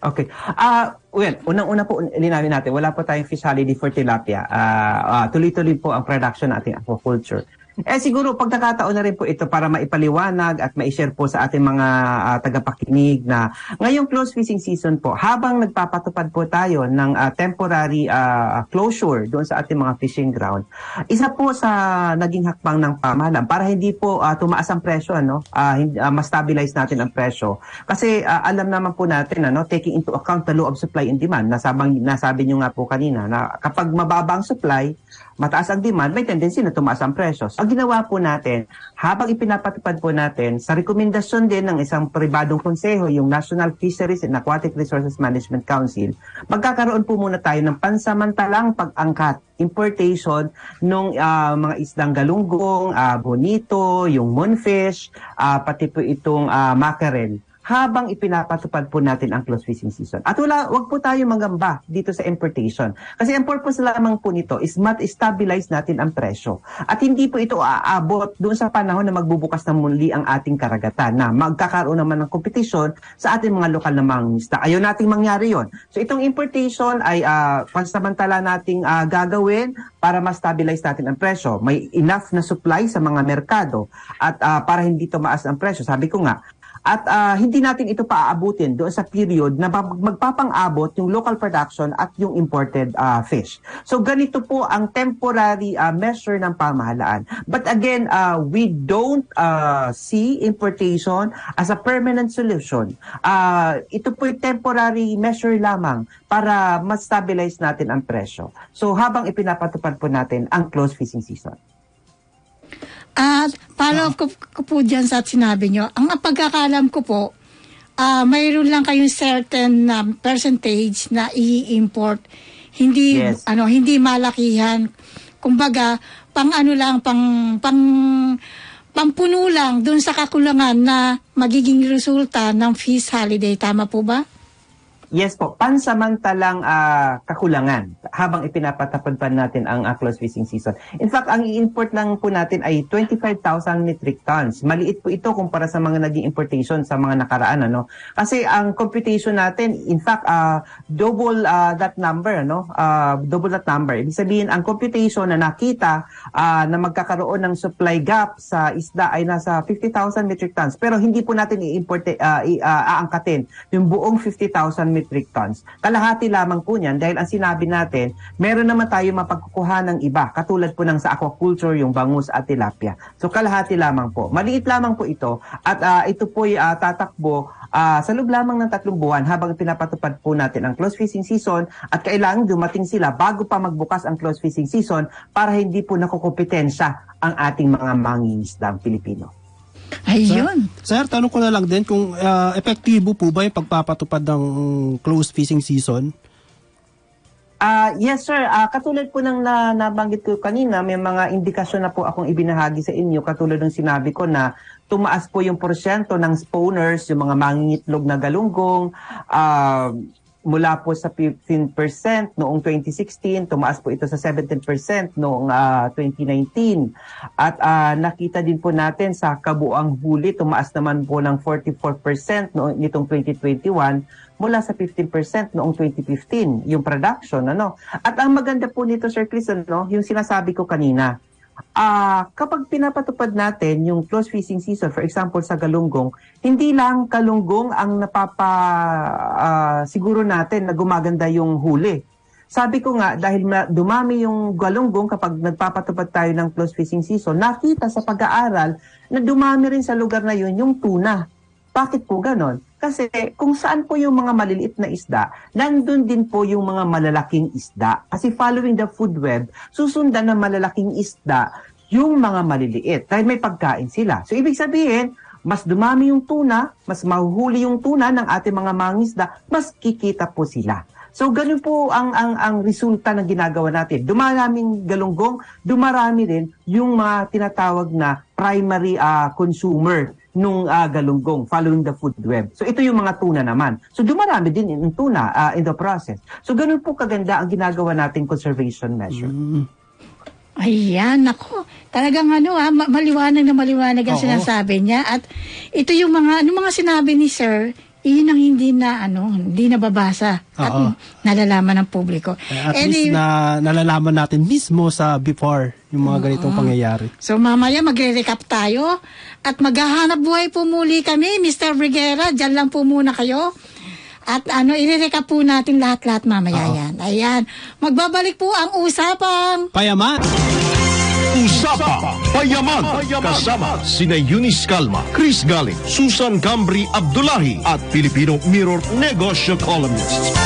Okay. Ah, well, unang-una po linawin natin, wala po tayong fish holiday for tilapia. Ah, ah, tuloy-tuloy po ang production nating aquaculture. Eh siguro pagkakataon na rin po ito para maipaliwanag at ma-share po sa ating mga ah, tagapakinig na ngayong close fishing season po, habang nagpapatupad po tayo ng ah, temporary ah, closure doon sa ating mga fishing ground, isa po sa naging hakbang ng pamahalaan para hindi po ah, tumaas ang presyo, ano, hindi, ah, ma-stabilize natin ang presyo. Kasi ah, alam naman po natin, ano, taking into account the law of supply and demand, nasabang, nasabi nyo nga po kanina, na kapag mababa ang supply, mataas ang demand, may tendency na tumaas ang presyo. Ang ginawa po natin, habang ipinapatupad po natin, sa rekomendasyon din ng isang pribadong konseho, yung National Fisheries and Aquatic Resources Management Council, magkakaroon po muna tayo ng pansamantalang pag-angkat, importation ng mga isdang galunggong, ah, bonito, yung moonfish, ah, pati po itong ah, mackerel habang ipinapatupad po natin ang close fishing season. At wala, wag po tayo magamba dito sa importation. Kasi ang purpose lamang po nito is mat-stabilize natin ang presyo. At hindi po ito aabot doon sa panahon na magbubukas ng muli ang ating karagatan na magkakaroon naman ng kompetisyon sa ating mga lokal na mangingisda. Ayaw nating mangyari yon. So itong importation ay uh, pansamantala nating ah, gagawin para ma-stabilize natin ang presyo. May enough na supply sa mga merkado at ah, para hindi tumaas ang presyo. Sabi ko nga, At ah, hindi natin ito paaabutin doon sa period na mag- magpapang-abot yung local production at yung imported ah, fish. So ganito po ang temporary ah, measure ng pamahalaan. But again, ah, we don't ah, see importation as a permanent solution. Ah, ito po yung temporary measure lamang para ma-stabilize natin ang presyo. So habang ipinapatupad po natin ang close fishing season. At follow up ko, ko po dyan sa sinabi nyo. Ang pagkakalam ko po, ah mayroon lang kayong certain na percentage na i-import. Hindi Yes. ano, hindi malakihan. Kumbaga, pang ano lang, pang pang pampuno lang dun sa kakulangan na magiging resulta ng feast holiday. Tama po ba? Yes po, pansamantalang ah, kakulangan habang ipinapatapad pa natin ang uh, close fishing season. In fact, ang i-import lang po natin ay 25,000 metric tons. Maliit po ito kumpara sa mga naging importation sa mga nakaraan. Ano? Kasi ang computation natin, in fact, ah, double ah, that number. Ano? Ah, double that number. Ibig sabihin, ang computation na nakita ah, na magkakaroon ng supply gap sa isda ay nasa 50,000 metric tons. Pero hindi po natin i-import, ah, i- ah, aangkatin yung buong 50,000 metric tons. Kalahati lamang po niyan dahil ang sinabi natin, meron naman tayo mapagkukuha ng iba, katulad po ng sa aquaculture, yung bangus at tilapia. So kalahati lamang po. Maliit lamang po ito at ah, ito po ay ah, tatakbo ah, sa loob lamang ng tatlong buwan habang pinapatupad po natin ang close fishing season at kailangan dumating sila bago pa magbukas ang close fishing season para hindi po nakukompetensya ang ating mga mangingisdang Pilipino. Ayun. Sir, tanong ko na lang din kung ah, epektibo po ba yung pagpapatupad ng closed fishing season? Ah, yes sir, Ah, katulad po ng na, nabanggit ko kanina, may mga indikasyon na po akong ibinahagi sa inyo katulad ng sinabi ko na tumaas po yung porsyento ng spawners, yung mga mangingitlog na galunggong, ah, mula po sa 15% noong 2016, tumaas po ito sa 17% noong ah, 2019. At ah, nakita din po natin sa kabuang huli, tumaas naman po ng 44% noong nitong 2021 mula sa 15% noong 2015, yung production. ano At ang maganda po nito, Sir Chris, ano, yung sinasabi ko kanina, Ah, kapag pinapatupad natin yung close fishing season, for example sa galunggong, hindi lang galunggong ang napapa ah, siguro natin na gumaganda yung huli. Sabi ko nga, dahil ma- dumami yung galunggong kapag nagpapatupad tayo ng close fishing season, nakita sa pag-aaral na dumami rin sa lugar na yun yung tuna. Bakit po ganon? Kasi kung saan po yung mga maliliit na isda, nandun din po yung mga malalaking isda. Kasi following the food web, susundan ng malalaking isda yung mga maliliit dahil may pagkain sila. So ibig sabihin, mas dumami yung tuna, mas mahuhuli yung tuna ng ating mga mangisda, mas kikita po sila. So ganun po ang ang ang resulta ng ginagawa natin. Dumaraming galunggong, dumarami rin yung mga tinatawag na primary ah, consumer nung ah, galunggong following the food web. So ito yung mga tuna naman. So dumarami din yung tuna ah, in the process. So ganun po kaganda ang ginagawa nating conservation measure. Ayan, nako. Talagang ano ha, ma- maliwanag na maliwanag ang Oo. sinasabi niya. At ito yung mga, ano mga sinabi ni Sir, iyon ang hindi na, ano, hindi nababasa. At Oo. nalalaman ng publiko. Eh, At Anyway, least na nalalaman natin mismo sa before yung mga ganitong pangyayari. So mamaya magre-recap tayo at maghahanap buhay po muli kami, Mr. Brigera. Diyan lang po muna kayo. At ano, i-recap po natin lahat-lahat mamaya Oo. yan. Ayan. Magbabalik po ang usapang Payaman! Usapa Payaman kasama sina Eunice Calma, Chris Galing, Susan Gambri Abdullahi at Filipino Mirror Negosyo Columnists.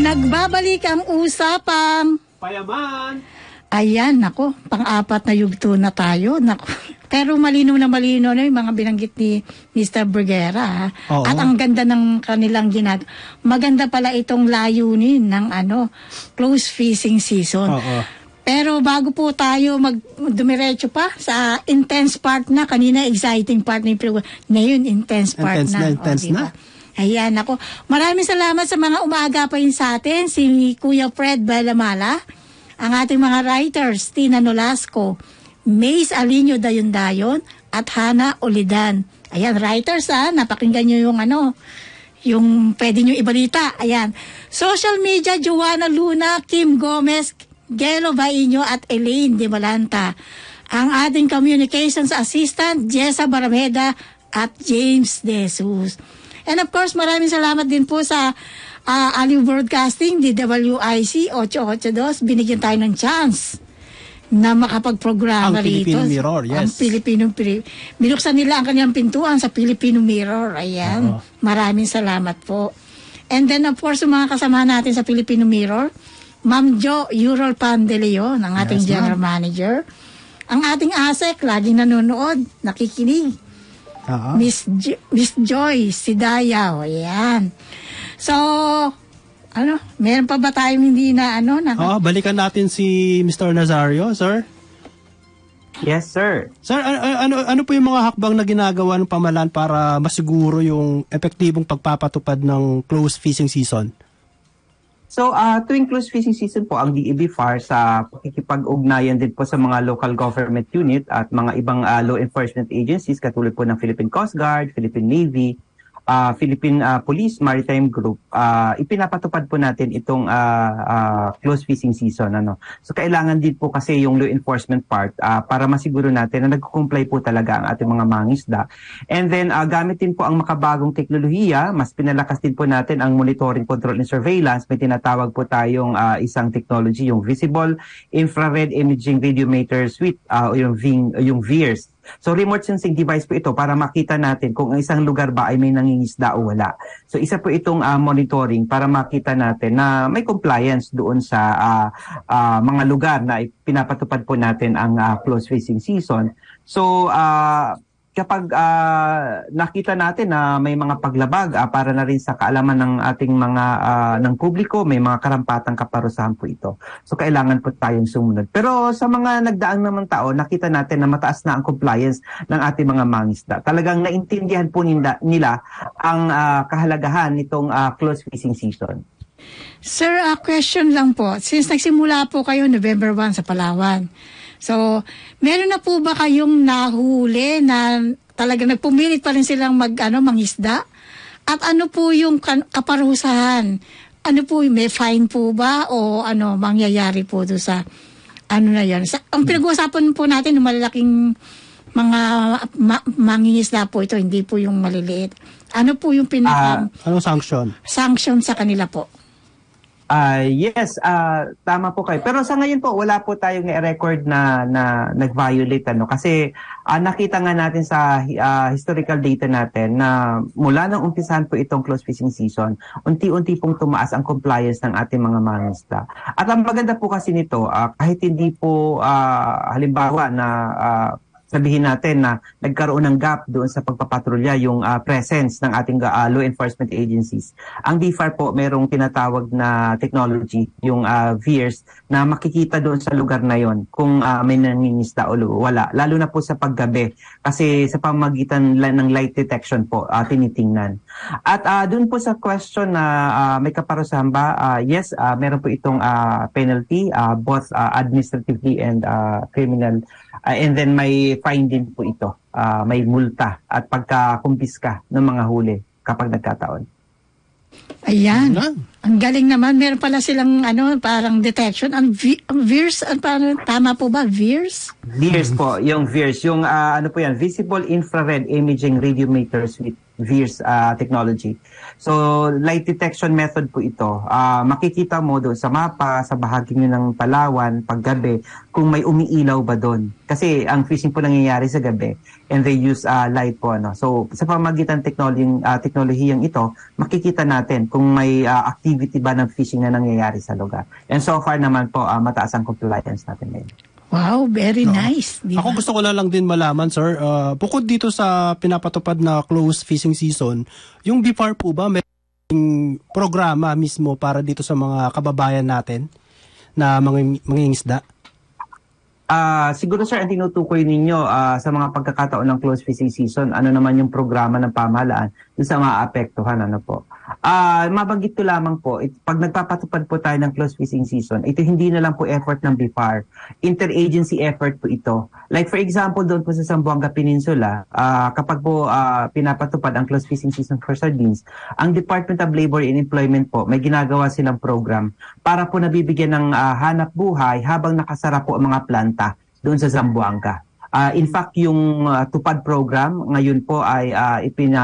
nagbabalik ang usapang Payaman! Ayan, nako, pang-apat na yugto na tayo. Nako. Pero malino na malino na yung mga binanggit ni Mr. Brugera. ha. Oo. At ang ganda ng kanilang ginag. Maganda pala itong layunin ng ano, close fishing season. Oo. Pero bago po tayo mag dumiretso pa sa intense part na, kanina exciting part na yung program. Ngayon, intense part Intense na. na, intense O, diba? na. Ayan, ako. Maraming salamat sa mga umaagapain sa atin. Si Kuya Fred Balamala, ang ating mga writers, Tina Nolasco, Mace Alinio Dayon-Dayon, at Hana Olidan. Ayan, writers ha, napakinggan nyo yung ano, yung pwede nyo ibalita. Ayan. Social media, Joanna Luna, Kim Gomez, Gelo Baino at Elaine De Malanta. Ang ating communications assistant, Jessa Barameda at James De Jesus. And of course, maraming salamat din po sa uh, Aliw Broadcasting, DWIC 882. Binigyan tayo ng chance na makapag-programa Ang rito. Filipino Mirror, yes. Ang Filipino Mirror. Binuksan nila ang kanyang pintuan sa Filipino Mirror. Ayan. Oo. Maraming salamat po. And then of course, mga kasama natin sa Filipino Mirror, Ma'am Jo Ural Pandeleo, ng ating Yes, ma'am. General Manager. Ang ating ASEC, laging nanonood, nakikinig. Oo. Miss, Jo- Miss Joy Sidayaw. Ayan. So, ano, meron pa ba tayong hindi na ano? Na, Oo, balikan natin si Mr. Nazario, sir. Yes, sir. Sir, ano, ano, ano po yung mga hakbang na ginagawa ng pamalaan para masiguro yung epektibong pagpapatupad ng close fishing season? So, uh, tuwing close fishing season po, ang DEB FAR sa pakikipag-ugnayan din po sa mga local government unit at mga ibang uh, law enforcement agencies katulad po ng Philippine Coast Guard, Philippine Navy, uh, Philippine uh, Police Maritime Group, uh, ipinapatupad po natin itong uh, uh, close fishing season. Ano. So, kailangan din po kasi yung law enforcement part uh, para masiguro natin na nag-comply po talaga ang ating mga mangisda. And then, uh, gamit din po ang makabagong teknolohiya, mas pinalakas din po natin ang monitoring, control, and surveillance. May tinatawag po tayong uh, isang technology, yung Visible Infrared Imaging Radiometer Suite, uh, yung, VIN, yung VIRS. So remote sensing device po ito para makita natin kung ang isang lugar ba ay may nangingisda o wala. So isa po itong uh, monitoring para makita natin na may compliance doon sa uh, uh, mga lugar na pinapatupad po natin ang uh, close fishing season. So uh, kapag uh, nakita natin na may mga paglabag uh, para na rin sa kaalaman ng ating mga uh, ng publiko, may mga karampatang kaparusahan po ito. So kailangan po tayong sumunod. Pero sa mga nagdaang naman tao, nakita natin na mataas na ang compliance ng ating mga mangisda. Talagang naintindihan po nila, nila ang uh, kahalagahan nitong uh, close fishing season. Sir, a question lang po. Since nagsimula po kayo November 1 sa Palawan, so meron na po ba kayong nahuli na talaga nagpumilit pa rin silang mag, ano, mangisda? At ano po yung kaparusahan? Ano po, may fine po ba o ano mangyayari po do sa ano na yan? Sa, ang pinag-uusapan po natin ng malalaking mga ma- mangingisda po ito, hindi po yung maliliit. Ano po yung pinaka Anong sanction? sanction sa kanila po? Ah, yes, ah tama po kayo. Pero sa ngayon po wala po tayong record na na nag-violate ano kasi ah, nakita nga natin sa ah, historical data natin na mula nang umpisahan po itong close fishing season, unti-unti pong tumaas ang compliance ng ating mga mangisda. At ang maganda po kasi nito, ah, kahit hindi po ah, halimbawa na ah, sabihin natin na nagkaroon ng gap doon sa pagpapatrolya yung ah, presence ng ating ah, law enforcement agencies. Ang DFAR po merong tinatawag na technology, yung ah, VIRS, na makikita doon sa lugar na yon kung ah, may nangingisda o wala. Lalo na po sa paggabi kasi sa pamagitan ng light detection po ah, tinitingnan. At ah, doon po sa question na ah, may kaparusahan ba, ah, yes, ah, meron po itong ah, penalty, ah, both ah, administratively and ah, criminal Uh, and then may fine din po ito. Uh, may multa at pagkakumpiska ng mga huli kapag nagkataon. Ayan. Ang galing naman. Meron pala silang ano, parang detection. Ang, vi- ang VIRS, ang parang, tama po ba? VIRS? VIRS po, yung VIRS, yung ah, ano po yan, Visible Infrared Imaging Radiometer Suite, VIRS ah, technology. So, light detection method po ito. Ah, makikita mo doon sa mapa, sa bahagi nyo ng Palawan, paggabi, kung may umiilaw ba doon. Kasi ang fishing po nangyayari sa gabi and they use ah, light po. Ano. So, sa pamagitan technology, uh, teknolohiyang ito, makikita natin kung may ah, activity ba ng fishing na nangyayari sa lugar. And so far naman po, ah, mataas ang compliance natin ngayon. Wow, very nice. Di ba? Ako gusto ko na lang din malaman, sir, uh, bukod dito sa pinapatupad na close fishing season, yung BFAR po ba may programa mismo para dito sa mga kababayan natin na mga mangingisda? Ah, siguro sir, ang tinutukoy ninyo ah, sa mga pagkakataon ng close fishing season, ano naman yung programa ng pamahalaan sa maapektuhan. Ano po. Ah, mabanggit ko lamang po, it, pag nagpapatupad po tayo ng close fishing season, ito hindi na lang po effort ng BIFAR. Interagency effort po ito. Like for example, doon po sa Zamboanga Peninsula, ah, kapag po ah, pinapatupad ang close fishing season for sardines, ang Department of Labor and Employment po, may ginagawa silang program para po nabibigyan ng ah, hanap buhay habang nakasara po ang mga planta doon sa Zamboanga. Ah, in fact, yung ah, tupad program ngayon po ay ah, ipina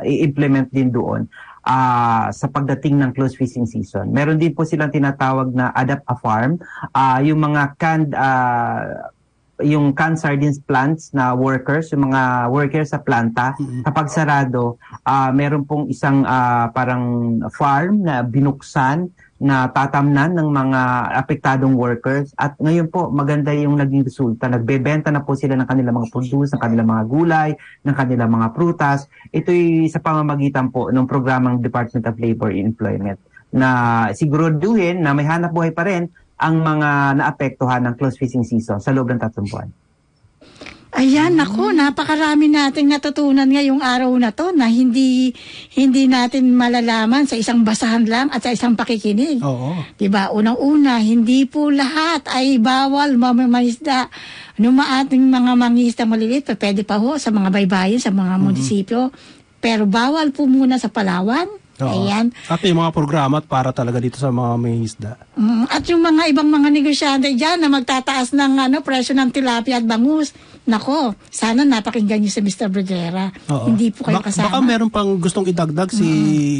i-implement din doon ah, sa pagdating ng close fishing season. Meron din po silang tinatawag na adapt a farm, Ah, yung mga canned ah, yung canned sardines plants na workers, yung mga workers sa planta, kapag sarado, ah meron pong isang ah, parang farm na binuksan na tatamnan ng mga apektadong workers at ngayon po maganda yung naging resulta. Nagbebenta na po sila ng kanilang mga produce, ng kanilang mga gulay, ng kanilang mga prutas. Ito'y sa pamamagitan po ng programang Department of Labor and Employment na siguraduhin na may hanap buhay pa rin ang mga naapektuhan ng close fishing season sa loob ng tatlong buwan. Ayan, nako, napakarami nating natutunan ngayong araw na to na hindi hindi natin malalaman sa isang basahan lang at sa isang pakikinig. Oo. 'Di ba? Unang-una, hindi po lahat ay bawal mamamangisda. Ano ating mga mangisda maliliit, pwede pa ho sa mga baybayin, sa mga munisipyo. Pero bawal po muna sa Palawan. Oo. Ayan. At yung mga programa at para talaga dito sa mga may isda. Mm, at yung mga ibang mga negosyante dyan na magtataas ng ano, presyo ng tilapia at bangus. Nako, sana napakinggan niyo si Mr. Brigera. Oo. Hindi po kayo Bak- kasama. Baka meron pang gustong idagdag si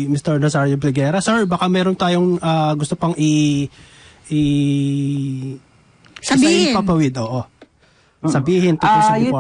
Mr. Nazario Briguera. Sir, baka meron tayong ah, gusto pang i... i Sabihin. Isa papawid, oo. Sabihin tungkol sa Ah, yun-.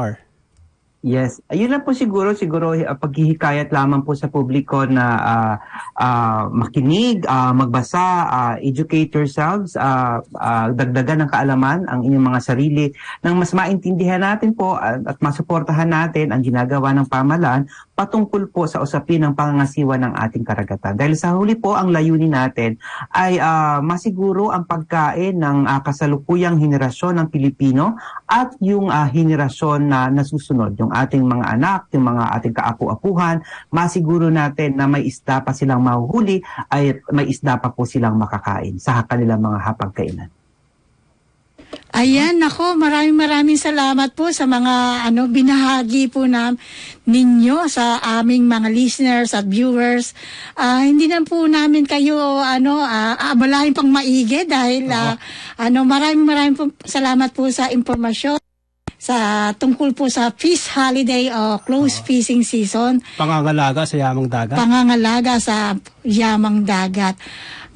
Yes. Ayun lang po siguro, siguro uh, paghihikayat lamang po sa publiko na ah, ah, makinig, ah, magbasa, ah, educate yourselves, ah, ah, dagdagan ng kaalaman ang inyong mga sarili nang mas maintindihan natin po at, at masuportahan natin ang ginagawa ng pamahalaan patungkol po sa usapin ng pangangasiwa ng ating karagatan. Dahil sa huli po, ang layunin natin ay ah, masiguro ang pagkain ng ah, kasalukuyang henerasyon ng Pilipino at yung ah, henerasyon na nasusunod, yung ating mga anak, yung mga ating kaapu-apuhan, masiguro natin na may isda pa silang mahuhuli ay may isda pa po silang makakain sa kanilang mga hapagkainan. Ayan, nako, maraming maraming salamat po sa mga ano binahagi po na ninyo sa aming mga listeners at viewers. Ah, hindi na po namin kayo ano aabalahin pang maigi dahil ah, ano maraming maraming po salamat po sa impormasyon sa tungkol po sa fish holiday o close fishing season Pangangalaga sa yamang dagat. pangangalaga sa yamang dagat.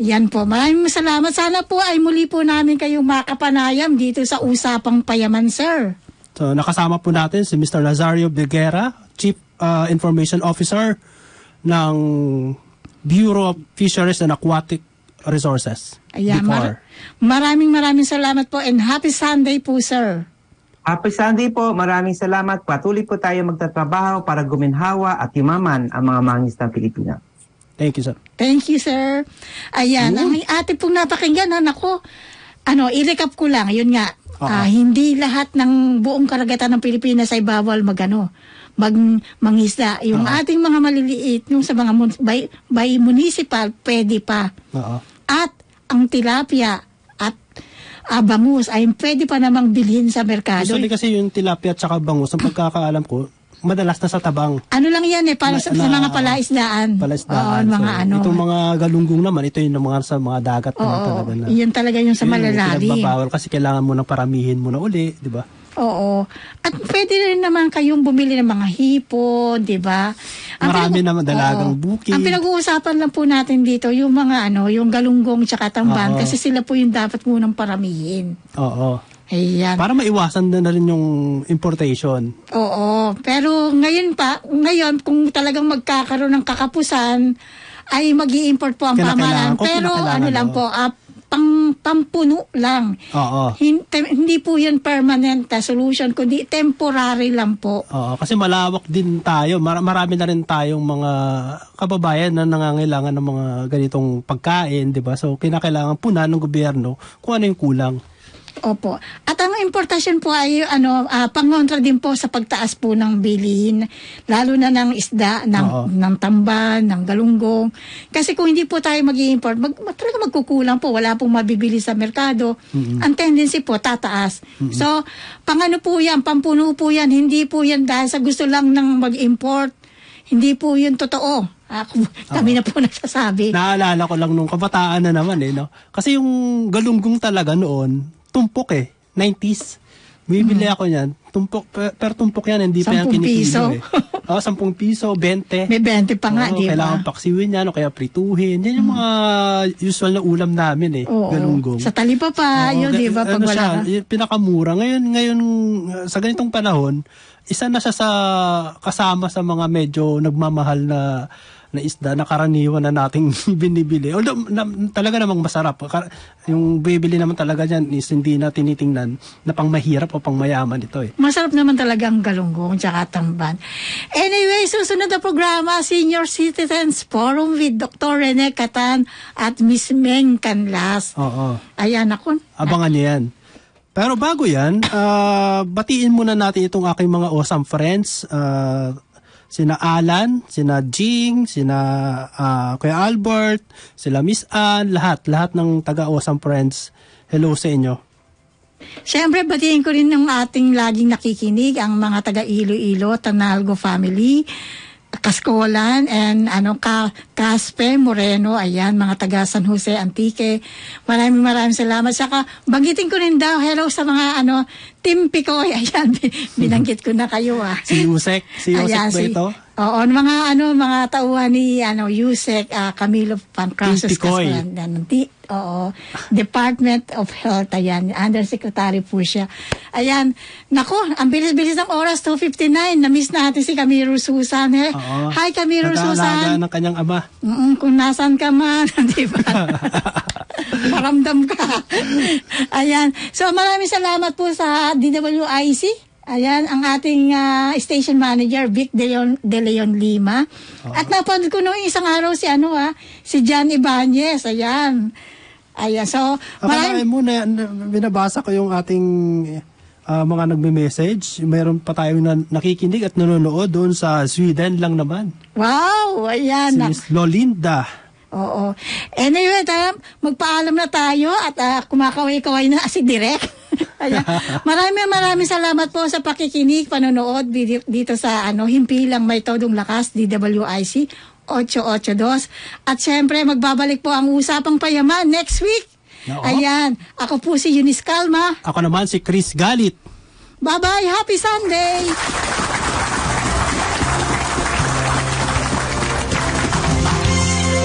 Yan po. Maraming salamat. Sana po ay muli po namin kayong makapanayam dito sa Usapang Payaman, sir. So, nakasama po natin si Mr. Nazario Briguera, Chief uh, Information Officer ng Bureau of Fisheries and Aquatic Resources. Ayan, mar- maraming maraming salamat po and happy Sunday po, sir. Happy Sunday po. Maraming salamat. Patuloy po tayo magtatrabaho para guminhawa at yumaman ang mga mangisdang Pilipino. Thank you, sir. Thank you, sir. Ayan, ang ating pong napakinggan, ha, nako, ano, i-recap ko lang, yun nga, ah, hindi lahat ng buong karagatan ng Pilipinas ay bawal magano mag mangisda. Yung ating mga maliliit, yung sa mga mun- by, by municipal, pwede pa. Oo. At ang tilapia ah, bangus ay pwede pa namang bilhin sa merkado. Usually kasi yung tilapia at saka bangus, ang pagkakaalam ko, madalas na sa tabang. Ano lang yan eh, para sa, Na- sa na- mga palaisdaan. Palasdaan. Oo, mga So, ano. Itong mga galunggong naman, ito yung mga sa mga dagat Oo, talaga na. yan talaga yung sa malalalim. Pinagbabawal kasi kailangan mo nang paramihin mo na uli, di ba? Oo. At pwede rin naman kayong bumili ng mga hipo, di ba? Ang Marami pinag- naman dalagang Oo. bukid. Ang pinag-uusapan lang po natin dito, yung mga ano, yung galunggong tsaka tamban, Oo. kasi sila po yung dapat munang paramihin. Oo. Ayan. Para maiwasan na, na rin yung importation. Oo. Pero ngayon pa, ngayon, kung talagang magkakaroon ng kakapusan, ay mag import po ang Kinakailangan pamahalaan. ko, Pero kinakailangan, ano lang oo. po, ah, pang pampuno lang. Oo. Hin- tem- hindi po yun permanent na solution, kundi temporary lang po. Oo, kasi malawak din tayo. Mar- marami na rin tayong mga kababayan na nangangailangan ng mga ganitong pagkain, 'di ba? So kinakailangan puna ng gobyerno kung ano yung kulang. Opo. At ang importasyon po ay ano, ah, pangontra din po sa pagtaas po ng bilihin, lalo na ng isda, ng, Oo. ng tamban, ng galunggong. Kasi kung hindi po tayo mag import mag, mag, talaga magkukulang po, wala pong mabibili sa merkado. Ang tendency po, tataas. So, pangano po yan, pampuno po yan, hindi po yan dahil sa gusto lang ng mag-import. Hindi po yun totoo. Ako, kami na po nagsasabi. Naalala ko lang nung kabataan na naman eh, no? Kasi yung galunggong talaga noon, tumpok eh. 90s. Bibili ako niyan. Tumpok, per, per tumpok yan, hindi pa yan kinikilo piso. eh. Oo, 10 piso, 20. May 20 pa nga, Oo, di ba? Kailangan paksiwin yan o kaya prituhin. Yan yung mga usual na ulam namin eh. Oo. Galunggong. Sa talipa pa, Oo, yun, di ba? Pag ano wala siya, ka. pinakamura. Ngayon, ngayon, sa ganitong panahon, isa na siya sa kasama sa mga medyo nagmamahal na na isda na karaniwan na nating binibili. Although na, talaga namang masarap. Yung bibili naman talaga dyan is hindi na tinitingnan na pang mahirap o pang mayaman ito eh. Masarap naman talaga ang galunggong tsaka tamban. Anyway, susunod na programa, Senior Citizens Forum with Dr. Rene Catan at Miss Meng Canlas. Oo. Ayan ako. Abangan niyo yan. Pero bago yan, ah, batiin muna natin itong aking mga awesome friends. Ah, sina Alan, sina Jing, sina ah, Kuya Albert, sila Miss Ann, lahat, lahat ng taga-awesome friends. Hello sa inyo. Siyempre, batiin ko rin ng ating laging nakikinig, ang mga taga Iloilo, Tanalgo family, Kaskolan, and ano, Ka, Caspe, Moreno, ayan, mga taga San Jose, Antique. Maraming maraming salamat. Saka, banggitin ko rin daw, hello sa mga, ano, Team Picoy, ayan, binanggit ko na kayo, ah. Si Yusek, si Yusek Ayan, ba si- ito? Oo, mga ano, mga tauhan ni ano, Yusek, ah, Camilo Pancrasos. Cascalan. Oo, Department of Health, ayan, Undersecretary po siya. Ayan, nako, ang bilis-bilis ng oras, 2.59, na-miss natin si Camilo Susan. Eh. Oo. Hi, Camilo Susan. ng kanyang ama. Mm, kung nasan ka man, di ba? Paramdam ka. Ayan. So maraming salamat po sa DWIC. Ayan, ang ating ah, station manager, Vic De Leon, De Leon Lima. At napanood ko noong isang araw si ano ah, si John Ibanez. Ayan. Ayan, so maraming... mo na, na binabasa ko yung ating ah, mga nagme-message. Mayroon pa tayong na, nakikinig at nanonood doon sa Sweden lang naman. Wow! Ayan. Si Miss Lolinda. Oo. Anyway, tayo, magpaalam na tayo at ah, kumakaway-kaway na si Direk. Ayan. Maraming maraming salamat po sa pakikinig, panonood dito sa ano, Himpilang May Todong Lakas, DWIC 882. At syempre, magbabalik po ang Usapang Payaman next week. Oo. Ayan. Ako po si Eunice Calma. Ako naman si Chris Galit. Bye-bye. Happy Sunday!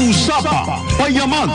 Usapa Payaman.